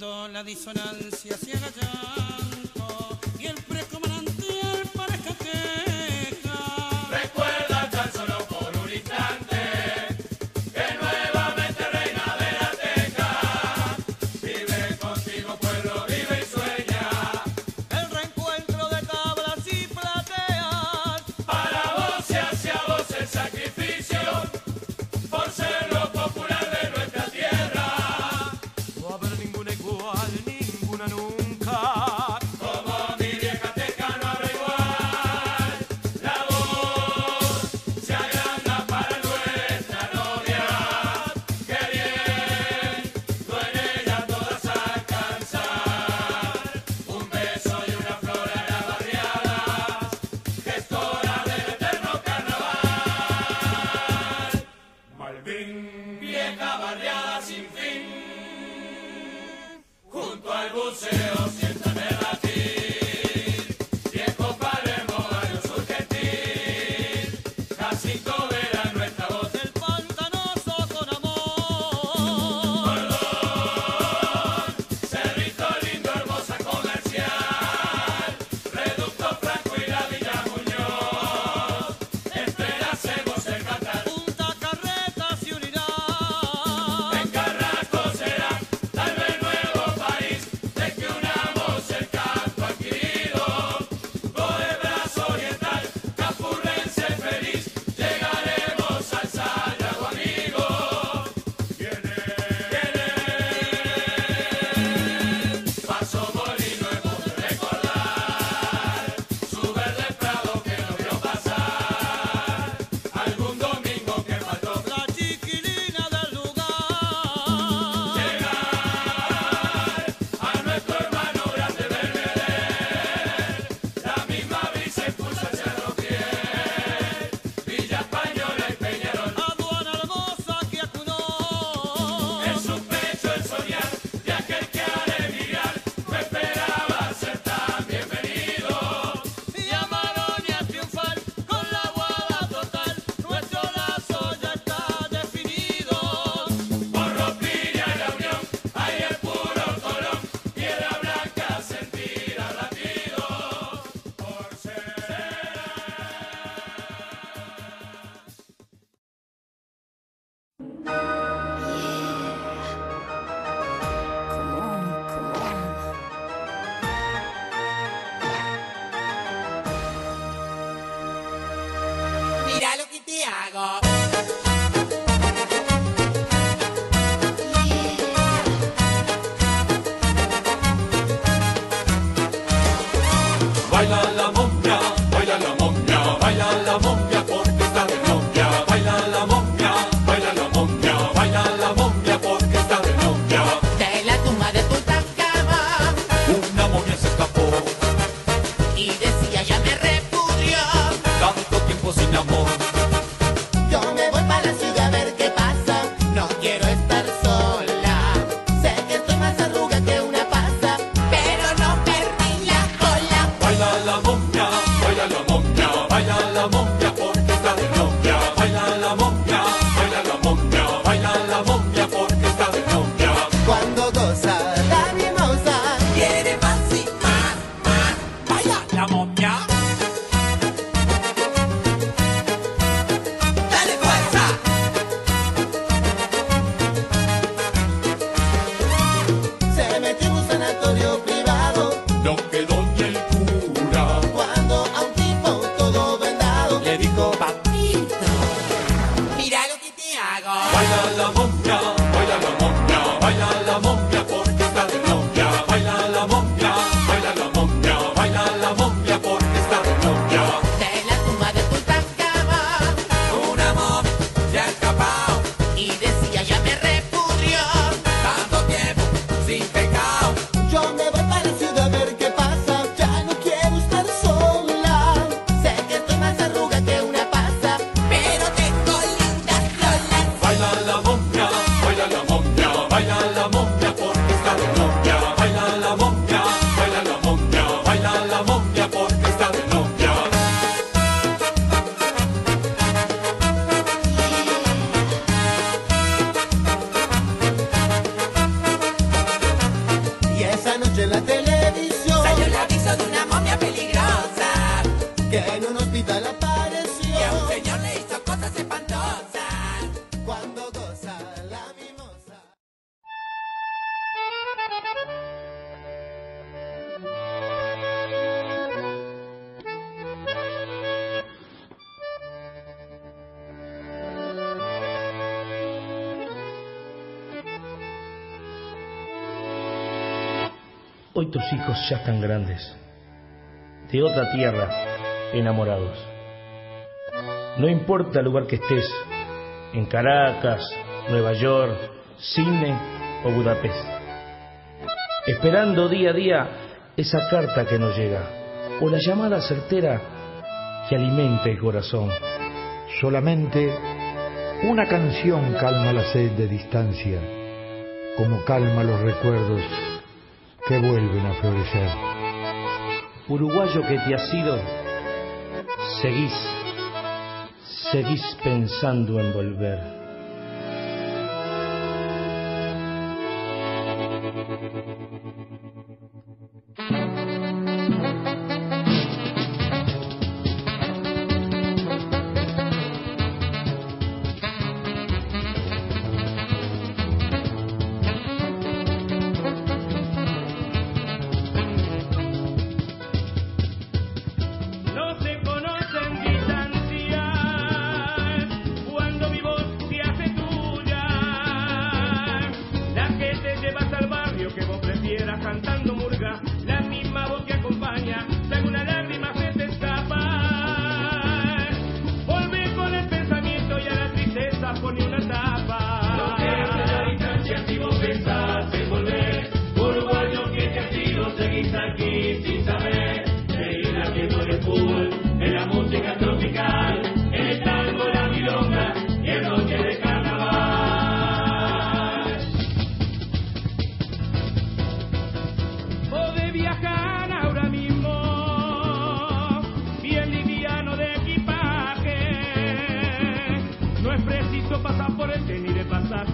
la disonancia se haga ya. sin fin, junto al buceo. sin Hoy tus hijos ya están grandes, de otra tierra, enamorados. No importa el lugar que estés, en Caracas, Nueva York, Cine o Budapest, esperando día a día esa carta que nos llega o la llamada certera que alimenta el corazón. Solamente una canción calma la sed de distancia, como calma los recuerdos vuelven a florecer. Uruguayo que te has sido, seguís, seguís pensando en volver.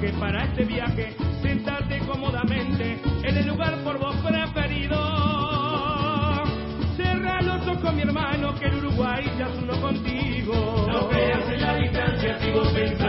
que para este viaje sentate cómodamente en el lugar por vos preferido. Cerra los ojos, mi hermano, que el Uruguay ya es uno contigo. No creas en la distancia si vos pensás